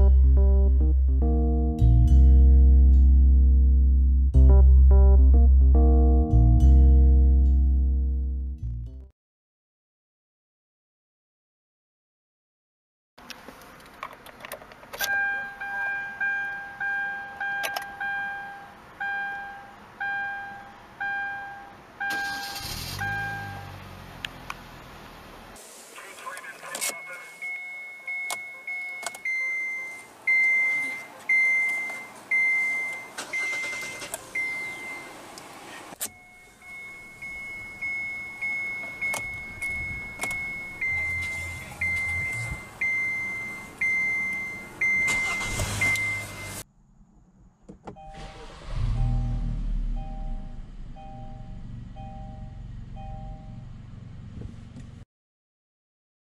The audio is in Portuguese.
Música